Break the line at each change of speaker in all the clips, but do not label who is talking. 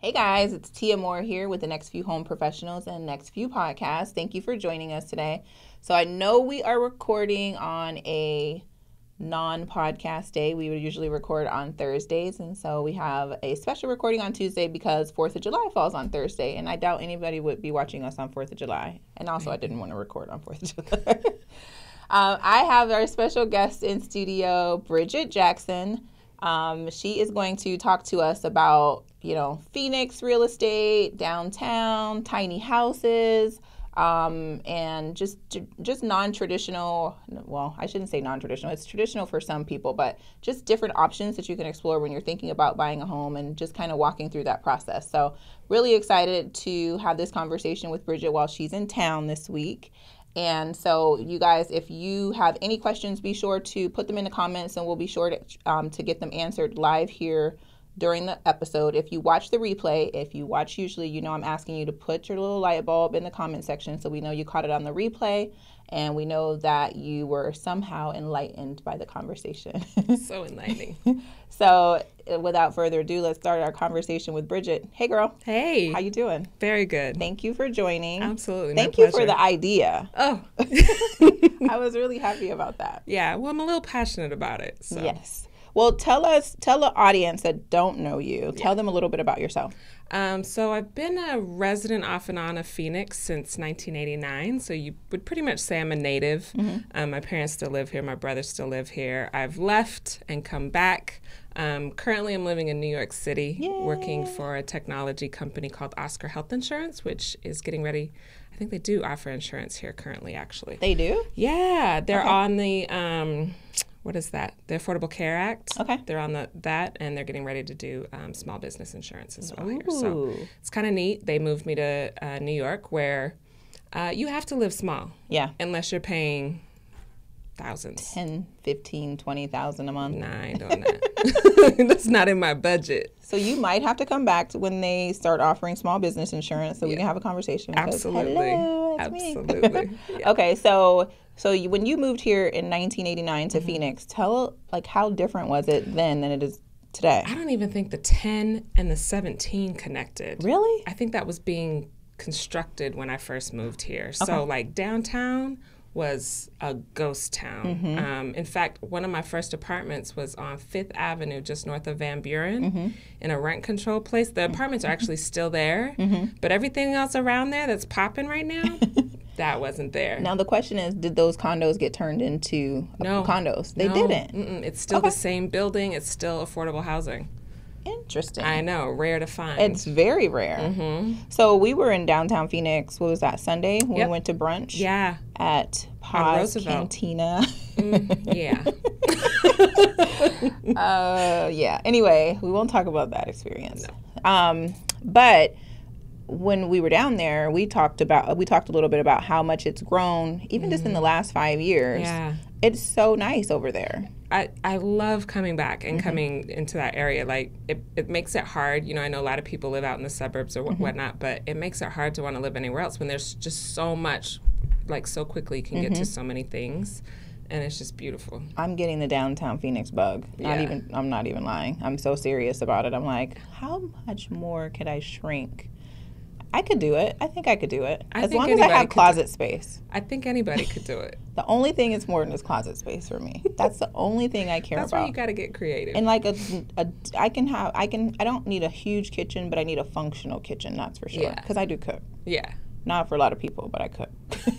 Hey guys, it's Tia Moore here with the NextView Home Professionals and NextView Podcast. Thank you for joining us today. So I know we are recording on a non-podcast day. We would usually record on Thursdays, and so we have a special recording on Tuesday because Fourth of July falls on Thursday, and I doubt anybody would be watching us on Fourth of July. And also, I didn't want to record on Fourth of July. um, I have our special guest in studio, Bridget Jackson. Um, she is going to talk to us about, you know, Phoenix real estate, downtown, tiny houses, um, and just just non-traditional. Well, I shouldn't say non-traditional. It's traditional for some people, but just different options that you can explore when you're thinking about buying a home and just kind of walking through that process. So, really excited to have this conversation with Bridget while she's in town this week. And so, you guys, if you have any questions, be sure to put them in the comments and we'll be sure to, um, to get them answered live here during the episode. If you watch the replay, if you watch usually, you know I'm asking you to put your little light bulb in the comment section so we know you caught it on the replay and we know that you were somehow enlightened by the conversation.
so enlightening.
so, uh, without further ado, let's start our conversation with Bridget. Hey, girl.
Hey.
How you doing?
Very good.
Thank you for joining.
Absolutely.
Thank you for the idea.
Oh.
I was really happy about that.
Yeah. Well, I'm a little passionate about it. So.
Yes. Well, tell us, tell the audience that don't know you, tell them a little bit about yourself.
Um, so I've been a resident off and on of Phoenix since 1989. So you would pretty much say I'm a native. Mm-hmm. Um, my parents still live here. My brothers still live here. I've left and come back. Um, currently, I'm living in New York City, Yay. working for a technology company called Oscar Health Insurance, which is getting ready. I think they do offer insurance here currently. Actually,
they do.
Yeah, they're okay. on the um, what is that? The Affordable Care Act.
Okay.
They're on the that, and they're getting ready to do um, small business insurance as well Ooh. here. So it's kind of neat. They moved me to uh, New York, where uh, you have to live small.
Yeah.
Unless you're paying thousands
10 15 20,000 a month
nah i ain't doing that that's not in my budget
so you might have to come back to when they start offering small business insurance so yeah. we can have a conversation
absolutely absolutely
yeah. okay so so you, when you moved here in 1989 to mm-hmm. Phoenix, tell like how different was it then than it is today?
I don't even think the 10 and the 17 connected.
Really?
I think that was being constructed when I first moved here. Okay. So like downtown was a ghost town. Mm-hmm. Um, in fact, one of my first apartments was on Fifth Avenue, just north of Van Buren, mm-hmm. in a rent control place. The apartments are actually still there, mm-hmm. but everything else around there that's popping right now that wasn't there.
Now the question is, did those condos get turned into
no,
condos? They
no,
didn't.
Mm-mm. It's still okay. the same building. It's still affordable housing.
Interesting.
I know, rare to find.
It's very rare. Mm-hmm. So we were in downtown Phoenix. What was that Sunday yep. we went to brunch?
Yeah.
At Paz Cantina.
Mm, yeah.
uh, yeah. Anyway, we won't talk about that experience. No. Um, but when we were down there, we talked about we talked a little bit about how much it's grown, even mm. just in the mm. last five years.
Yeah,
it's so nice over there.
I, I love coming back and mm-hmm. coming into that area. Like it, it makes it hard. You know, I know a lot of people live out in the suburbs or mm-hmm. whatnot, but it makes it hard to want to live anywhere else when there's just so much, like so quickly you can mm-hmm. get to mm-hmm. so many things and it's just beautiful.
I'm getting the downtown Phoenix bug. Not yeah. even I'm not even lying. I'm so serious about it. I'm like, how much more could I shrink I could do it. I think I could do it. I as long as I have closet space.
I think anybody could do it.
the only thing is more than is closet space for me. That's the only thing I care
That's
about.
That's where you got to get creative.
And like a, a, I can have, I can, I don't need a huge kitchen, but I need a functional kitchen. That's for sure. Because yeah. I do cook.
Yeah.
Not for a lot of people, but I cook.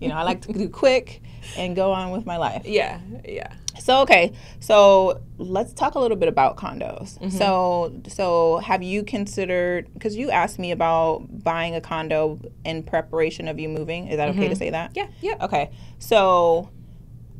you know, I like to do quick and go on with my life.
Yeah. Yeah.
So okay, so let's talk a little bit about condos. Mm-hmm. So so have you considered because you asked me about buying a condo in preparation of you moving? Is that mm-hmm. okay to mm-hmm. say that?
Yeah. Yeah.
Okay. So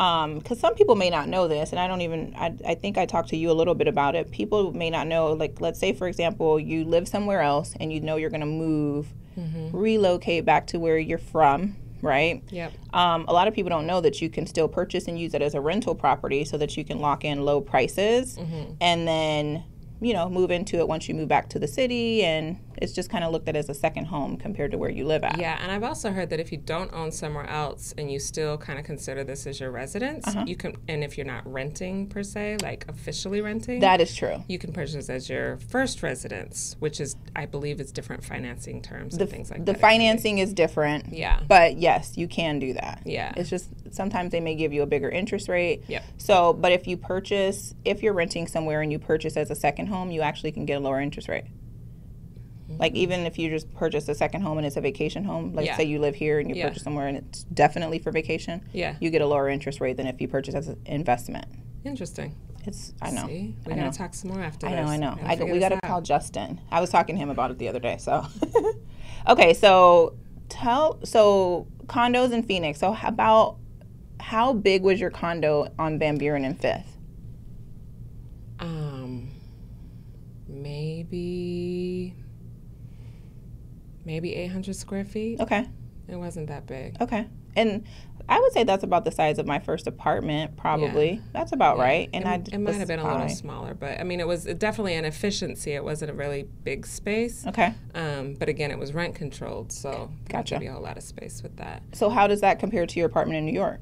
um because some people may not know this and i don't even I, I think i talked to you a little bit about it people may not know like let's say for example you live somewhere else and you know you're going to move mm-hmm. relocate back to where you're from right?
Yep.
Um, a lot of people don't know that you can still purchase and use it as a rental property so that you can lock in low prices mm-hmm. and then you know, move into it once you move back to the city. And it's just kind of looked at as a second home compared to where you live at.
Yeah, and I've also heard that if you don't own somewhere else and you still kind of consider this as your residence, uh-huh. you can, and if you're not renting per se, like officially renting,
that is true.
You can purchase as your first residence, which is, I believe, it's different financing terms
the,
and things like
the
that.
The financing is different.
Yeah.
But yes, you can do that.
Yeah.
It's just sometimes they may give you a bigger interest rate.
Yeah.
So, but if you purchase, if you're renting somewhere and you purchase as a second home, you actually can get a lower interest rate. Mm-hmm. Like even if you just purchase a second home and it's a vacation home, like
Yeah.
say you live here and you
Yeah.
purchase somewhere and it's definitely for vacation,
Yeah.
you get a lower interest rate than if you purchase as an investment.
Interesting.
It's I know.
See, we
I
gotta
know.
talk some more after
I
this.
know, I know. I, we got to
out.
call Justin. I was talking to him about it the other day. So, okay, so tell so condos in Phoenix. So how about how big was your condo on Van Buren and Fifth?
Um, maybe maybe 800 square feet.
Okay,
It wasn't that big.
okay, and I would say that's about the size of my first apartment. Probably that's about right. And
it,
I
it might have been a little smaller, but I mean, it was definitely an efficiency. It wasn't a really big space.
Okay,
Um, but again, it was rent controlled, so
Gotcha.
be a whole lot of space with that.
so how does that compare to your apartment in New York?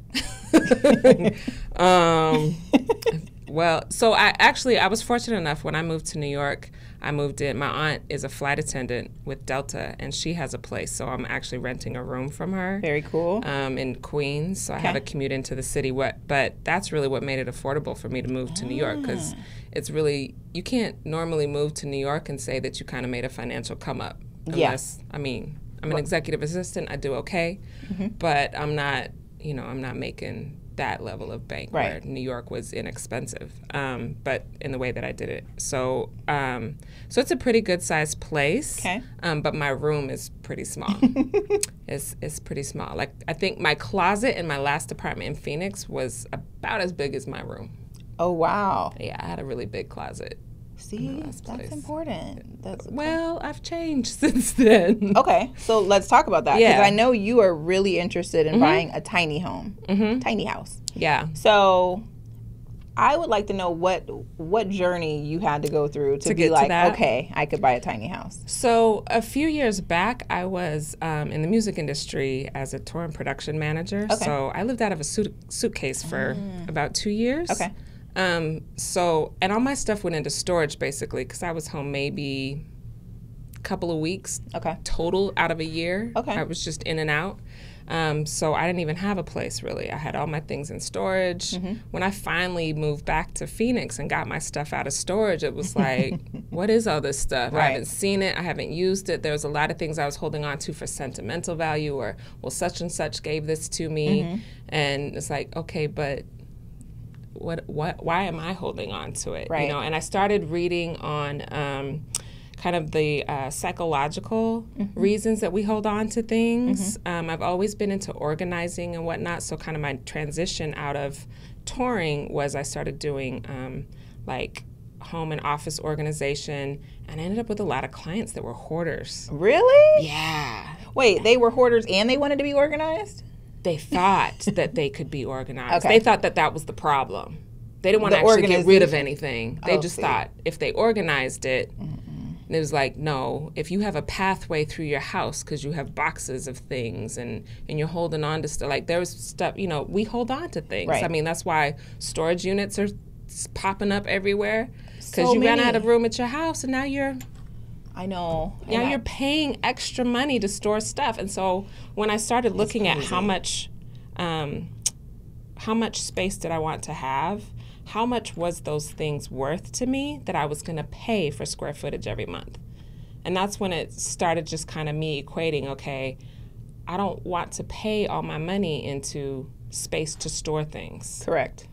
um, well, so I actually I was fortunate enough when I moved to New York. I moved in. My aunt is a flight attendant with Delta, and she has a place. So I'm actually renting a room from her.
Very cool.
um, in Queens, so I have a commute into the city. What, but that's really what made it affordable for me to move to New York because
Ah.
it's really you can't normally move to New York and say that you kind of made a financial come up.
Yeah.
I mean, I'm an executive assistant. I do okay,
Mm-hmm.
but I'm not. You know, I'm not making that level of bank where
Right.
New York was inexpensive. Um, but in the way that I did it, so um, so it's a pretty good sized place.
Okay.
Um, but my room is pretty small. it's it's pretty small. Like I think my closet in my last apartment in Phoenix was about as big as my room.
oh wow.
Yeah, I had a really big closet.
See, that's
place.
important. That's
Well, I've changed since then.
Okay, so let's talk about that because
Yeah.
I know you are really interested in buying a tiny home,
Mhm.
tiny house.
Yeah.
So, I would like to know what what journey you had to go through to,
To
be
to
like,
that?
okay, I could buy a tiny house.
So a few years back, I was um, in the music industry as a tour and production manager.
Okay.
So I lived out of a suit- suitcase for about two years.
Okay.
Um, so and all my stuff went into storage basically because I was home maybe a couple of weeks
Okay,
total out of a year.
Okay.
I was just in and out. Um, so I didn't even have a place really. I had all my things in storage.
Mm-hmm.
When I finally moved back to Phoenix and got my stuff out of storage, it was like, what is all this stuff? I haven't seen it. I haven't used it. There was a lot of things I was holding on to for sentimental value, or well, such and such gave this to me,
Mm-hmm.
and it's like, okay, but what what why am I holding on to it?
Right.
You know, and I started reading on um, kind of the uh, psychological reasons that we hold on to things. Um, I've always been into organizing and whatnot, so kind of my transition out of touring was I started doing um, like home and office organization, and I ended up with a lot of clients that were hoarders.
really?
Yeah.
Wait, they were hoarders and they wanted to be organized.
They thought that they could be organized.
Okay.
They thought that that was the problem. They didn't want to actually get rid of anything. They
Oh,
just
see.
thought if they organized it, and it was like, no, if you have a pathway through your house because you have boxes of things and and you're holding on to stuff, like there's stuff, you know, we hold on to things.
Right.
I mean, that's why storage units are popping up everywhere because
So
you ran out of room at your house and now you're
I know.
now
And I-
you're paying extra money to store stuff and so when i started looking at how much um, how much space did i want to have how much was those things worth to me that i was going to pay for square footage every month and that's when it started just kind of me equating okay i don't want to pay all my money into space to store things
correct.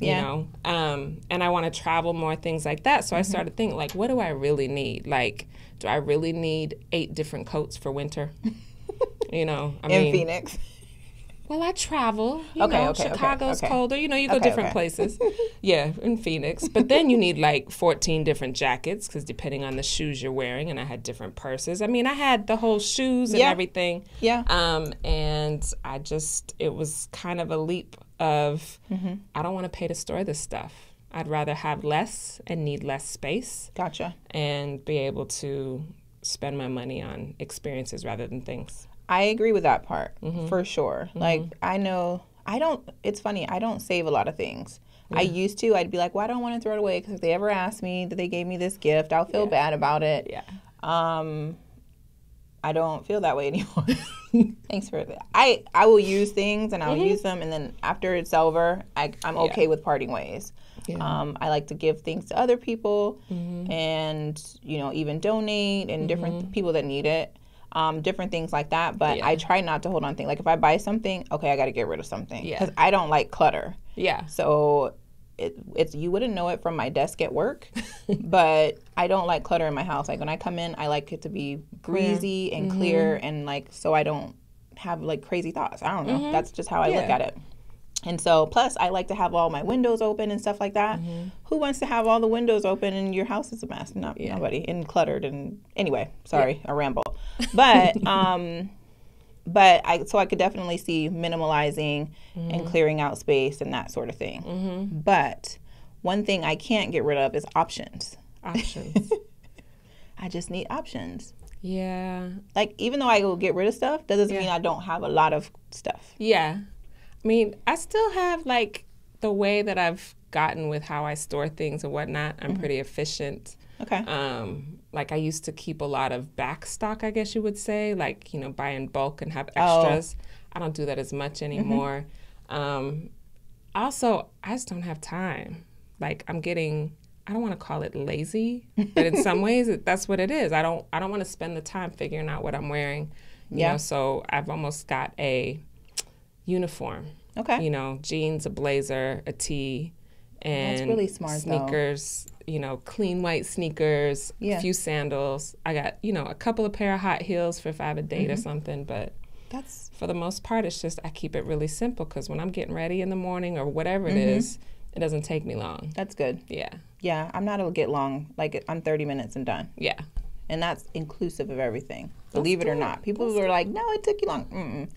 You
Yeah.
know um, and i want to travel more things like that so i
Mm-hmm.
started thinking like what do i really need like do i really need eight different coats for winter you know i
In
mean
Phoenix.
well i travel you
Okay,
know
okay, okay,
chicago's
okay.
colder you know you go different places yeah in phoenix but then you need like 14 different jackets because depending on the shoes you're wearing and i had different purses i mean i had the whole shoes and
Yeah.
everything
Yeah.
um, and I just, it was kind of a leap of,
Mm-hmm.
I don't want to pay to store this stuff. I'd rather have less and need less space
Gotcha.
and be able to spend my money on experiences rather than things.
I agree with that part
Mm-hmm.
for sure. Like I know I don't. It's funny. I don't save a lot of things. I used to. I'd be like, "Well, I don't want to throw it away because if they ever ask me that they gave me this gift, I'll feel bad about it."
Yeah.
Um, I don't feel that way anymore. Thanks for that. I I will use things and I'll
Mm-hmm.
use them, and then after it's over, I, I'm okay with parting ways.
Yeah. Mm-hmm.
Um, I like to give things to other people, and you know, even donate and different people that need it. Um, different things like that, but
Yeah.
I try not to hold on to things. Like if I buy something, okay, I got to get rid of something
Yeah.
because I don't like clutter.
Yeah.
So it, it's you wouldn't know it from my desk at work, but I don't like clutter in my house. Like when I come in, I like it to be breezy and clear,
Mm-hmm.
and like so I don't have like crazy thoughts. I don't know. That's just how I look at it. And so, plus, I like to have all my windows open and stuff like that.
Mm-hmm.
Who wants to have all the windows open and your house is a mess? Not nobody, and cluttered. And anyway, sorry, a ramble. But um, but I so I could definitely see minimalizing
Mm-hmm.
and clearing out space and that sort of thing. But one thing I can't get rid of is options.
Options.
I just need options.
yeah.
Like even though I will get rid of stuff, that doesn't mean I don't have a lot of stuff.
Yeah. I mean, I still have like the way that I've gotten with how I store things and whatnot. I'm pretty efficient.
Okay.
Um, like I used to keep a lot of back stock, I guess you would say, like, you know, buy in bulk and have
Oh.
extras. I don't do that as much anymore. Um, also, I just don't have time. Like I'm getting I don't want to call it lazy, but in some ways it, that's what it is. I don't I don't want to spend the time figuring out what I'm wearing. You
Yeah.
know, so I've almost got a uniform.
Okay.
You know, jeans, a blazer, a tee, and
really smart, though.
sneakers. You know, clean white sneakers,
Yeah.
a few sandals. I got you know a couple of pair of hot heels for if I have a date
Mm-hmm.
or something. But
That's
for the most part, it's just I keep it really simple because when I'm getting ready in the morning or whatever it
Mm-hmm.
is, it doesn't take me long.
that's good.
Yeah,
Yeah, I'm not a get long. Like I'm 30 minutes and done,
yeah,
and that's inclusive of everything. Believe it or not, people were like, "No, it took you long." Mm-mm.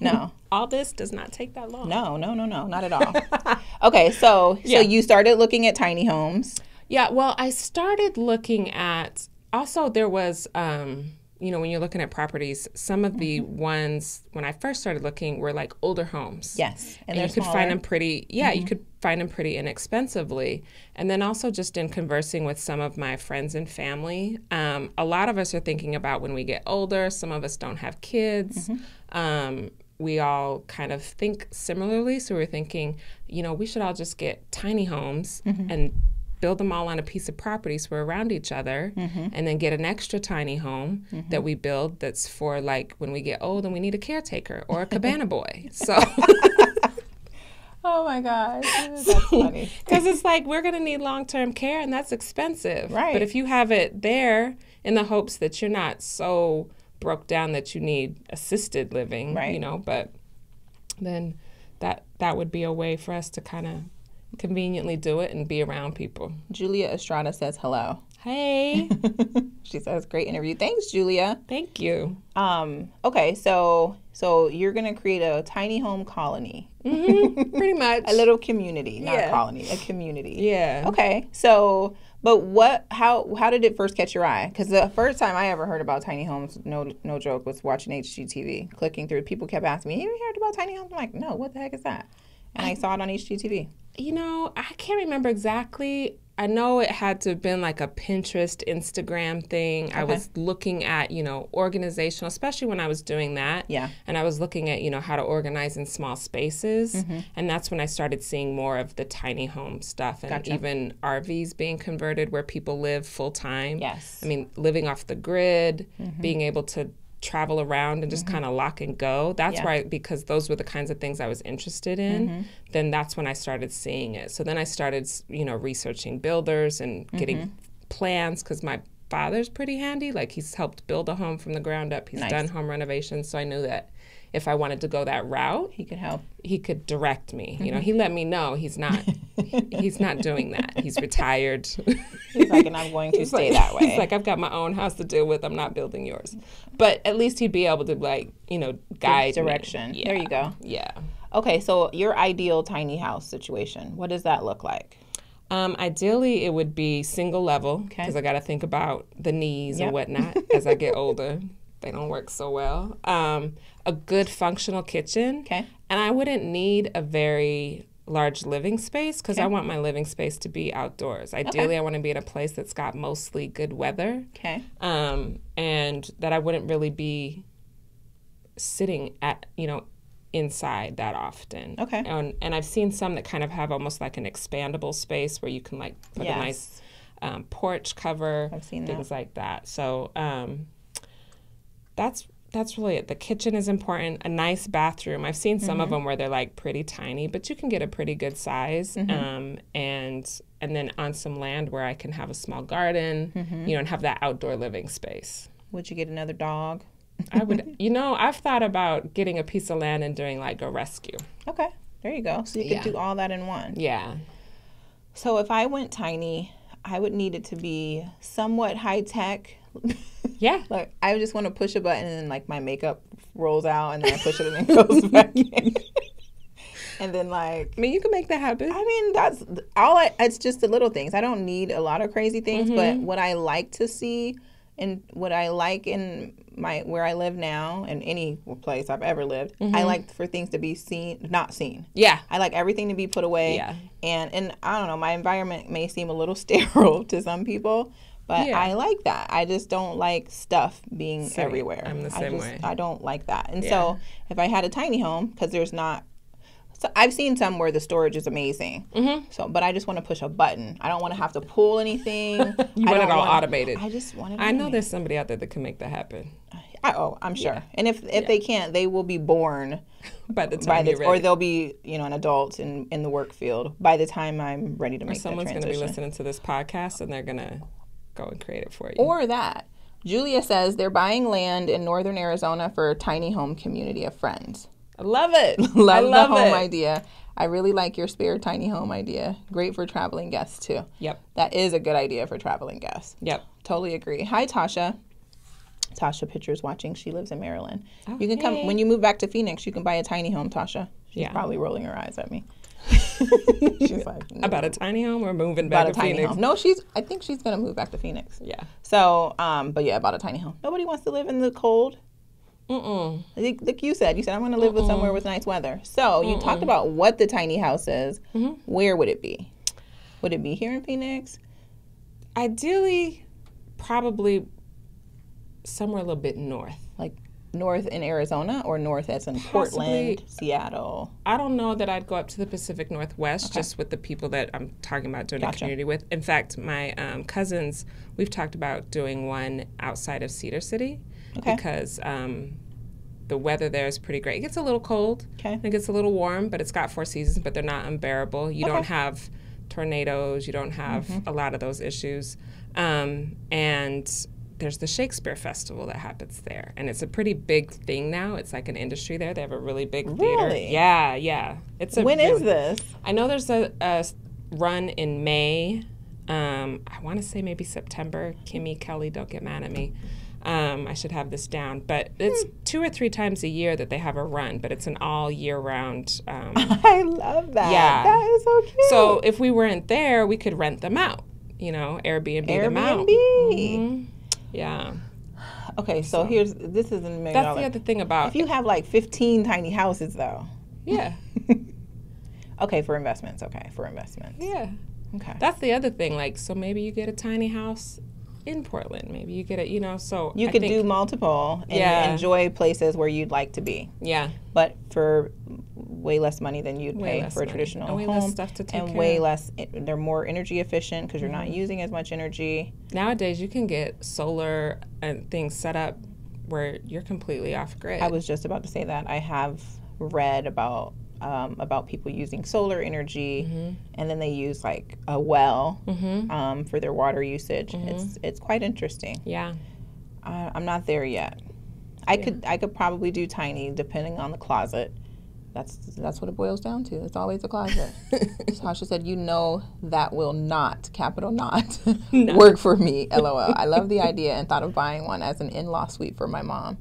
No,
all this does not take that long.
no, no, no, no, not at all. okay, so
Yeah.
so you started looking at tiny homes.
Yeah, well, I started looking at also there was um you know when you're looking at properties some of the
Mm-hmm.
ones when I first started looking were like older homes.
Yes,
And, you could
smaller. Mm-hmm.
find them pretty yeah, you could find them pretty inexpensively. And then also just in conversing with some of my friends and family, um, a lot of us are thinking about when we get older, some of us don't have kids.
Mm-hmm.
Um, we all kind of think similarly. So we're thinking, you know, we should all just get tiny homes
Mm-hmm.
and build them all on a piece of property so we're around each other
Mm-hmm.
and then get an extra tiny home that we build that's for like when we get old and we need a caretaker or a cabana boy. So
Oh my gosh, that's funny.
because it's like we're going to need long-term care and that's expensive.
Right.
But if you have it there in the hopes that you're not so broke down that you need assisted living,
Right.
you know, but then that that would be a way for us to kind of conveniently do it and be around people.
Julia Estrada says hello.
Hey,
She says, "Great interview. Thanks, Julia."
thank you.
Um, okay, so so you're gonna create a tiny home colony,
Pretty much.
a little community, not a colony, a community.
yeah.
Okay, so but what? How how did it first catch your eye? Because the first time I ever heard about tiny homes, no no joke, was watching HGTV. Clicking through, people kept asking me, "Have you heard about tiny homes?" I'm like, "No, what the heck is that?" And I saw it on HGTV.
You know, I can't remember exactly. I know it had to have been like a Pinterest, Instagram thing. I was looking at, you know, organizational, especially when I was doing that.
Yeah.
And I was looking at, you know, how to organize in small spaces.
Mm-hmm.
And that's when I started seeing more of the tiny home stuff and
Gotcha.
even RVs being converted where people live full time.
Yes.
I mean, living off the grid,
Mm-hmm.
being able to travel around and just kind of lock and go. That's
Yeah.
why, because those were the kinds of things I was interested in,
Mm-hmm.
then that's when I started seeing it. So then I started, you know, researching builders and getting
Mm-hmm.
plans because my father's pretty handy. Like he's helped build a home from the ground up, he's
Nice.
done home renovations. So I knew that if I wanted to go that route,
He could help.
he could direct me.
Mm-hmm.
You know, he let me know he's not he's not doing that. He's retired.
He's like, and I'm going to stay that way.
He's like, I've got my own house to deal with. I'm not building yours. But at least he'd be able to like, you know, guide me.
direction.
Yeah.
There you go.
Yeah.
Okay, so your ideal tiny house situation, what does that look like?
Um, ideally, it would be single level
Okay.
because I got to think about the knees
Yep.
and whatnot as I get older. They don't work so well. Um, a good functional kitchen.
Okay.
And I wouldn't need a very large living space because I want my living space to be outdoors. Ideally, I want to be in a place that's got mostly good weather
Okay.
um, and that I wouldn't really be sitting at, you know, inside that often.
Okay.
And, and I've seen some that kind of have almost like an expandable space where you can like put
Yes.
a nice um, porch cover,
I've seen
things like that. So um, that's that's really it. The kitchen is important. A nice bathroom. I've seen some
Mm-hmm.
of them where they're like pretty tiny, but you can get a pretty good size.
Mm-hmm.
Um, and and then on some land where I can have a small garden,
Mm-hmm.
you know, and have that outdoor living space.
Would you get another dog?
I would, you know, I've thought about getting a piece of land and doing like a rescue.
Okay. There you go. So you
Yeah.
could do all that in one.
Yeah.
So if I went tiny, I would need it to be somewhat high tech.
Yeah.
like I just want to push a button and like my makeup rolls out and then I push it and it goes back in. and then like
I mean, you can make that happen.
I mean that's all I it's just the little things. I don't need a lot of crazy things, but mm-hmm. what I like to see and what I like in my where I live now and any place I've ever lived, I mm-hmm. like for things to be seen not seen.
Yeah.
I like everything to be put away.
Yeah.
And and I don't know, my environment may seem a little sterile to some people, but
Yeah.
I like that. I just don't like stuff being
Same.
everywhere.
I'm the
I
same
just,
way.
I don't like that. And
Yeah.
so if I had a tiny home, because there's not. So I've seen some where the storage is amazing. Mm-hmm. So, but I just want to push a button. I don't want to have to pull anything.
You
I
want it all
wanna-
automated.
I just want it.
I know
automated.
there's somebody out there that can make that happen.
I, oh, I'm sure. And if if they can't, they will be born
By the time
by the, or they'll be you know an adult in in the work field by the time I'm ready to make that
Someone's going to be listening to this podcast and they're going to go and create it for you.
Or that. Julia says they're buying land in northern Arizona for a tiny home community of friends.
I love it.
Love,
I love
the home
it.
idea. I really like your spare tiny home idea. Great for traveling guests too.
Yep.
That is a good idea for traveling guests.
Yep.
Totally agree. Hi Tasha. Tasha Pictures watching. She lives in Maryland. Oh, you can come when you move back to Phoenix. You can buy a tiny home, Tasha. She's
Yeah.
probably rolling her eyes at me. She's like, no.
About a tiny home or moving back
about a
to
tiny
Phoenix?
home. No, she's. I think she's gonna move back to Phoenix.
Yeah.
So, um, but yeah, about a tiny home. Nobody wants to live in the cold.
Mm-mm.
Like, like you said, you said I'm going to live with somewhere with nice weather. So you talked about what the tiny house is.
Mm-hmm.
Where would it be? Would it be here in Phoenix?
Ideally, probably somewhere a little bit north.
Like north in Arizona or north as in Portland, Seattle?
I don't know that I'd go up to the Pacific Northwest just with the people that I'm talking about doing a community with. In fact, my um, cousins, we've talked about doing one outside of Cedar City
Okay.
because um, the weather there is pretty great. It gets a little cold,
Okay.
and it gets a little warm, but it's got four seasons, but they're not unbearable. You don't have tornadoes, you don't have
Mm-hmm.
a lot of those issues. Um, and there's the Shakespeare Festival that happens there, and it's a pretty big thing now. It's like an industry there. They have a really big theater.
Really?
Yeah, yeah. It's a
When is
really-
this?
I know there's a run in May. Um, I want to say maybe September. Kimmy Kelly, don't get mad at me. Um, I should have this down, but it's
Hmm.
two or three times a year that they have a run, but it's an all year round. Um,
I love that.
Yeah.
That is so cute.
so if we weren't there, we could rent them out. You know, Airbnb, them out.
Airbnb.
Mhm. Yeah,
Okay, so, here's this is a million
that's the other thing about
If you have like 15 tiny houses though.
yeah,
Okay, for investments. Okay, for investments.
yeah.
Okay.
That's the other thing. Like, so maybe you get a tiny house in Portland. Maybe you get it. You know, so
You
I
could do multiple and
Yeah.
enjoy places where you'd like to be,
yeah.
but for way less money than you'd
Way
pay for a traditional
And way
home,
less stuff to take
and way.
Mm-hmm.
less. They're more energy efficient because you're not using as much energy.
Nowadays, you can get solar and things set up where you're completely off grid.
I was just about to say that I have read about um, about people using solar energy,
Mm-hmm.
and then they use like a well um, for their water usage.
Mm-hmm.
It's it's quite interesting.
yeah.
I, I'm not there yet. I could I could probably do tiny depending on the closet. That's that's what it boils down to. It's always a closet. Tasha said, "You know that will not capital not work for me." LOL. I love the idea and thought of buying one as an in-law suite for my mom.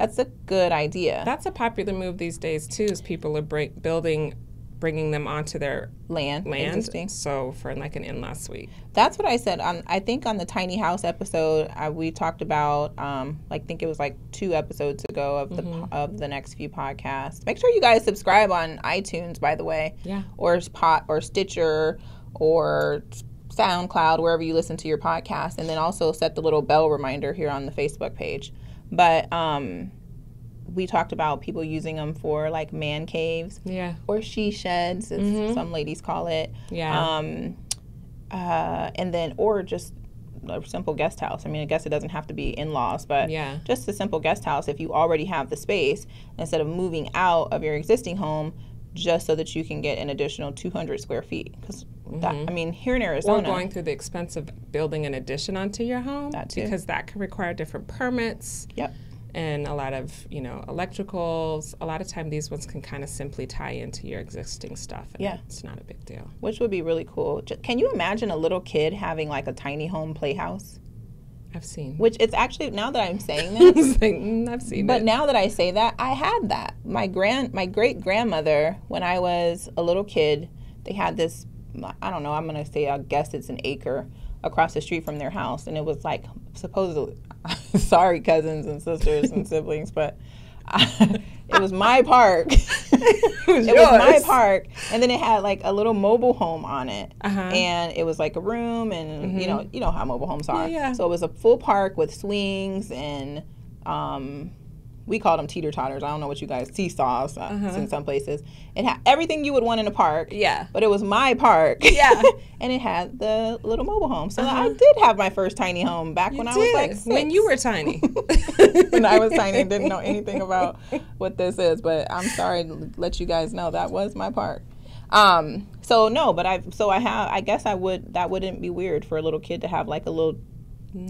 That's a good idea.
That's a popular move these days too. Is people are break, building bringing them onto their
land,
land.
existing.
So for like an in-law suite.
That's what I said. On I think on the tiny house episode, I, we talked about. Um, like, think it was like two episodes ago of the
Mm-hmm.
of the NextView podcasts. Make sure you guys subscribe on iTunes, by the way.
Yeah.
Or Spot or Stitcher or SoundCloud, wherever you listen to your podcast, and then also set the little bell reminder here on the Facebook page. But um, we talked about people using them for like man caves
Yeah.
or she sheds, as some ladies call it.
Yeah.
Um, uh, and then, or just a simple guest house. I mean, I guess it doesn't have to be in laws, but
Yeah.
just a simple guest house if you already have the space instead of moving out of your existing home just so that you can get an additional 200 square feet. Because, I mean, here in Arizona, or
going through the expense of building an addition onto your home
That too.
because that can require different permits
yep.
and a lot of you know electricals a lot of time these ones can kind of simply tie into your existing stuff and
Yeah.
it's not a big deal
Which would be really cool. Can you imagine a little kid having like a tiny home playhouse?
i've seen
Which it's actually, now that I'm saying this,
Mm, i've seen
But
it
now that I say that, I had that. My grand, my great grandmother, when I was a little kid, they had this. I don't know. I'm gonna say. I guess it's an acre across the street from their house, and it was like supposedly. sorry, cousins and sisters and siblings, but it was my park. it was, my
yours.
park, and then it had like a little mobile home on it,
Uh-huh.
and it was like a room, and you know, you know how mobile homes are.
yeah.
So it was a full park with swings and. Um, we called them teeter totters. I don't know what you guys seesaws uh, in some places. It had everything you would want in a park.
Yeah.
But it was my park.
Yeah.
and it had the little mobile home. So I did have my first tiny home back when I was like six.
when you were tiny
when I was tiny and didn't know anything about what this is. But I'm sorry to let you guys know that was my park. Um, so no, but I so I have I guess I would that wouldn't be weird for a little kid to have like a little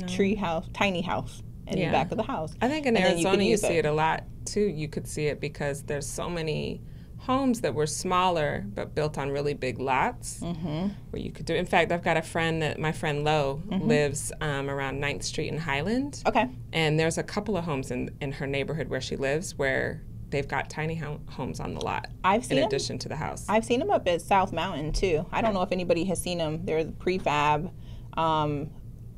tree house, tiny house in
Yeah.
the back of the house.
i think in
And then you
arizona you, see
it.
it a lot too you could see it because there's so many homes that were smaller but built on really big lots
Mm-hmm.
where you could do it. in fact i've got a friend that my friend lo lives um, around 9th street in highland
Okay.
And there's a couple of homes in, in her neighborhood where she lives where they've got tiny ho- homes on the lot
I've seen in
addition to the house.
I've seen them up at South Mountain too. I don't know if anybody has seen them. They're the prefab. Um,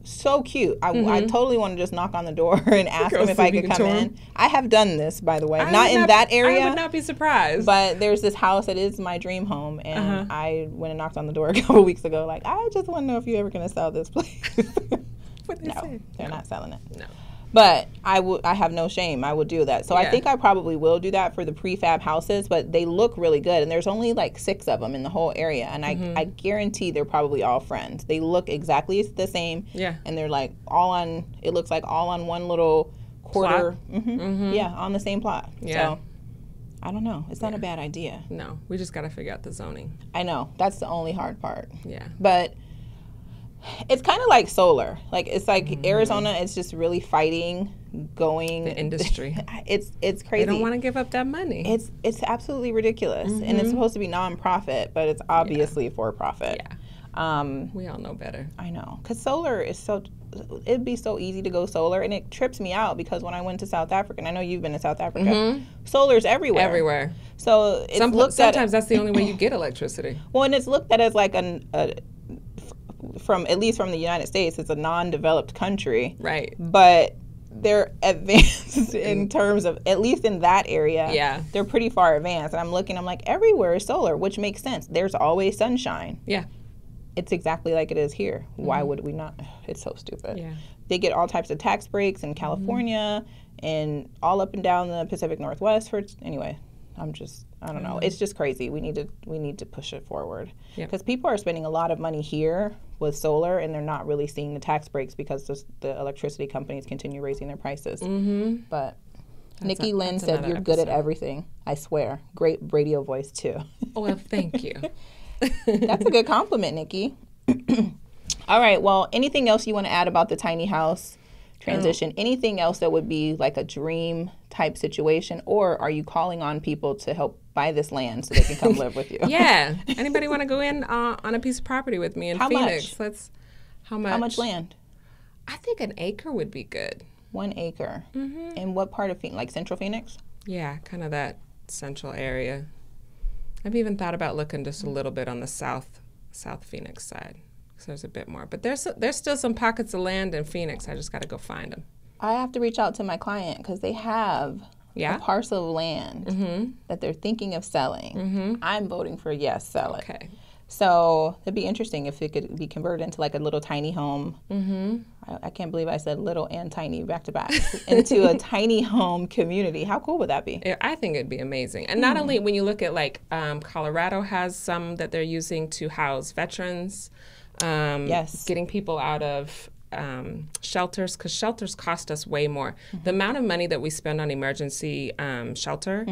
so cute. I, I totally want to just knock on the door and ask them if I could come in. I have done this, by the way.
I
not in that area.
I would not be surprised.
But there's this house that is my dream home, and
Uh-huh.
I went and knocked on the door a couple weeks ago. Like, I just want to know if you're ever going to sell this place.
what they
no,
say?
they're not selling it.
No.
But I would, I have no shame. I would do that. So I think I probably will do that for the prefab houses. But they look really good, and there's only like six of them in the whole area, and I,
Mm-hmm.
I guarantee they're probably all friends. They look exactly the same,
Yeah.
and they're like all on. It looks like all on one little quarter. hmm Yeah, on the same plot.
Mm-hmm. Yeah.
So I don't know. It's not a bad idea.
No. We just got to figure out the zoning.
I know that's the only hard part.
Yeah.
But it's kind of like solar. Like it's like
Mm-hmm.
Arizona is just really fighting going
The industry.
it's it's crazy.
They don't want to give up that money.
it's it's absolutely ridiculous, and
Mm-hmm.
it's supposed to be nonprofit, but it's obviously for profit.
yeah.
Um,
We all know better.
I know, cause solar is so. It'd be so easy to go solar, and it trips me out because when I went to South Africa, and I know you've been to South Africa, solar's everywhere.
Mm-hmm. Everywhere.
So it's
Some,
looked at
sometimes that's the only way you get electricity.
Well, and it's looked at as like an, a, from at least from the United States, it's a non-developed country,
Right.
but they're advanced in terms of at least in that area.
Yeah.
they're pretty far advanced. And I'm looking, I'm like, everywhere is solar, which makes sense. There's always sunshine.
Yeah.
It's exactly like it is here. Why mm-hmm. would we not? It's so stupid.
Yeah.
They get all types of tax breaks in mm-hmm. California and all up and down the Pacific Northwest. For anyway, I'm just I don't know. It's just crazy. We need to we need to push it forward because people are spending a lot of money here with solar and they're not really seeing the tax breaks because the, the electricity companies continue raising their prices. Mm-hmm. But Nikki
a-
Lynn said you're good at everything. I swear. Great radio voice too.
Well, thank you.
That's a good compliment, Nikki. All right. Well, anything else you want to add about the tiny house transition? anything else that would be like a dream type situation, or are you calling on people to help buy this land so they can come live with you?
yeah. Anybody want to go in uh, on a piece of property with me in
How
Phoenix?
much?
Let's. How much?
How much land?
I think an acre would be good.
One acre.
Mm-hmm.
In what part of Phoenix? Like Central Phoenix?
Yeah, kind of that central area. I've even thought about looking just a little bit on the south South Phoenix side. So there's a bit more, but there's there's still some pockets of land in Phoenix. I just got to go find them.
I have to reach out to my client because they have
Yeah?
a parcel of land
Mm-hmm.
that they're thinking of selling. I'm voting for yes, sell it.
Okay.
So it'd be interesting if it could be converted into like a little tiny home. Mm-hmm. I, I can't believe I said little and tiny back to back into a tiny home community. How cool would that be?
I think it'd be amazing. And not only when you look at like um, Colorado has some that they're using to house veterans, um,
Yes.
getting people out of um, shelters because shelters cost us way more. The amount of money that we spend on emergency um, shelter,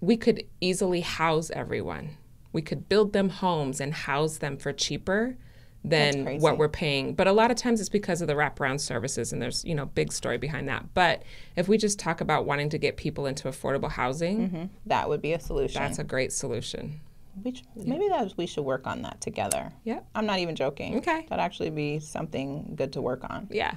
we could easily house everyone. We could build them homes and house them for cheaper than what we're paying. But a lot of times it's because of the wraparound services, and there's you know big story behind that. But if we just talk about wanting to get people into affordable housing,
That would be a solution.
that's a great solution.
We Maybe that we should work on that together.
Yep.
I'm not even joking.
Okay.
That'd actually be something good to work on.
Yeah.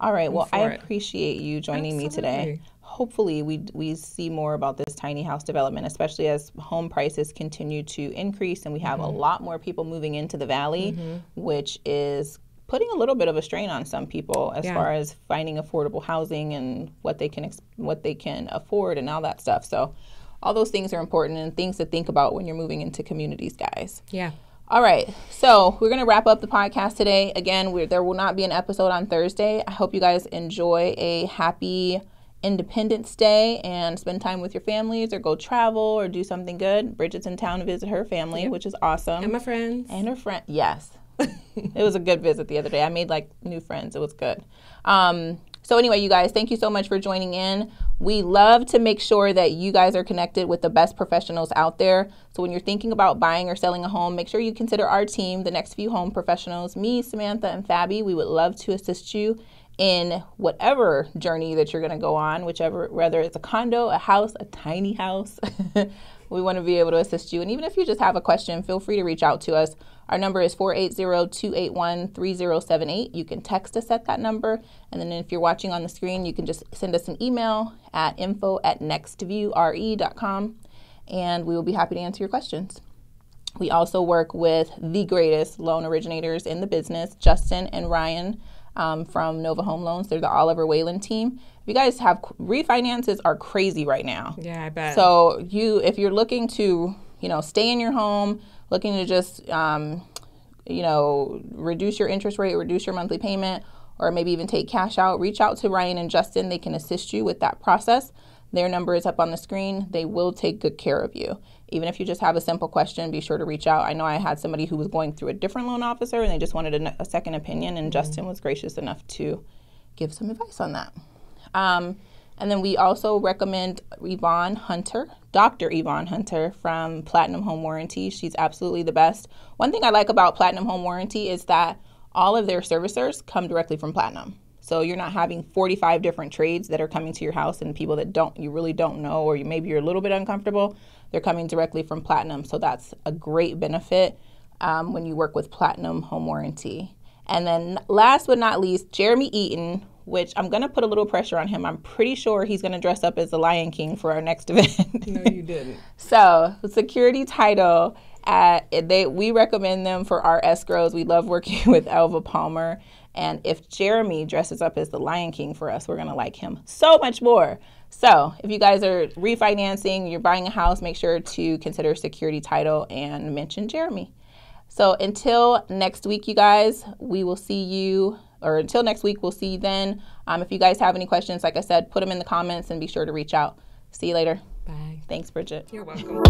All right. Well, I
it.
appreciate you joining me today.
Absolutely.
Hopefully, we we see more about this tiny house development, especially as home prices continue to increase and we have
Mm-hmm.
a lot more people moving into the valley, which is putting a little bit of a strain on some people as
Yeah.
far as finding affordable housing and what they can what they can afford and all that stuff. So, all those things are important and things to think about when you're moving into communities, guys.
Yeah.
All right, so we're gonna wrap up the podcast today. Again, we're, there will not be an episode on Thursday. I hope you guys enjoy a happy Independence Day and spend time with your families, or go travel, or do something good. Bridget's in town to visit her family, which is awesome,
And my friends.
and her friend. Yes, it was a good visit the other day. I made like new friends. It was good. Um, so anyway, you guys, thank you so much for joining in. We love to make sure that you guys are connected with the best professionals out there. So when you're thinking about buying or selling a home, make sure you consider our team, the NextView home professionals, me, Samantha, and Fabi. We would love to assist you in whatever journey that you're going to go on, whichever whether it's a condo, a house, a tiny house. we want to be able to assist you. And even if you just have a question, feel free to reach out to us. Our number is 480-281-3078. You can text us at that number. And then if you're watching on the screen, you can just send us an email at info at nextviewre.com and we will be happy to answer your questions. We also work with the greatest loan originators in the business, Justin and Ryan um, from Nova Home Loans. They're the Oliver Whalen team. If you guys have refinances are crazy right now.
Yeah, I bet.
So you, if you're looking to, you know, stay in your home, looking to just, um, you know, reduce your interest rate, reduce your monthly payment, or maybe even take cash out, reach out to Ryan and Justin. They can assist you with that process. Their number is up on the screen. They will take good care of you. Even if you just have a simple question, be sure to reach out. I know I had somebody who was going through a different loan officer and they just wanted a, a second opinion, and Justin was gracious enough to give some advice on that. Um, and then we also recommend Yvonne Hunter, Dr. Yvonne Hunter from Platinum Home Warranty. She's absolutely the best. One thing I like about Platinum Home Warranty is that all of their servicers come directly from Platinum. So you're not having 45 different trades that are coming to your house and people that don't you really don't know or you maybe you're a little bit uncomfortable. They're coming directly from Platinum. So that's a great benefit um, when you work with Platinum Home Warranty. And then last but not least, Jeremy Eaton, which I'm going to put a little pressure on him. I'm pretty sure he's going to dress up as the Lion King for our next event.
no, you didn't.
So, security title, uh, they we recommend them for our escrows. We love working with Elva Palmer, and if Jeremy dresses up as the Lion King for us, we're gonna like him so much more. So, if you guys are refinancing, you're buying a house, make sure to consider security title and mention Jeremy. So, until next week, you guys, we will see you. Or until next week, we'll see you then. Um, if you guys have any questions, like I said, put them in the comments and be sure to reach out. See you later.
Bye.
Thanks, Bridget.
You're welcome.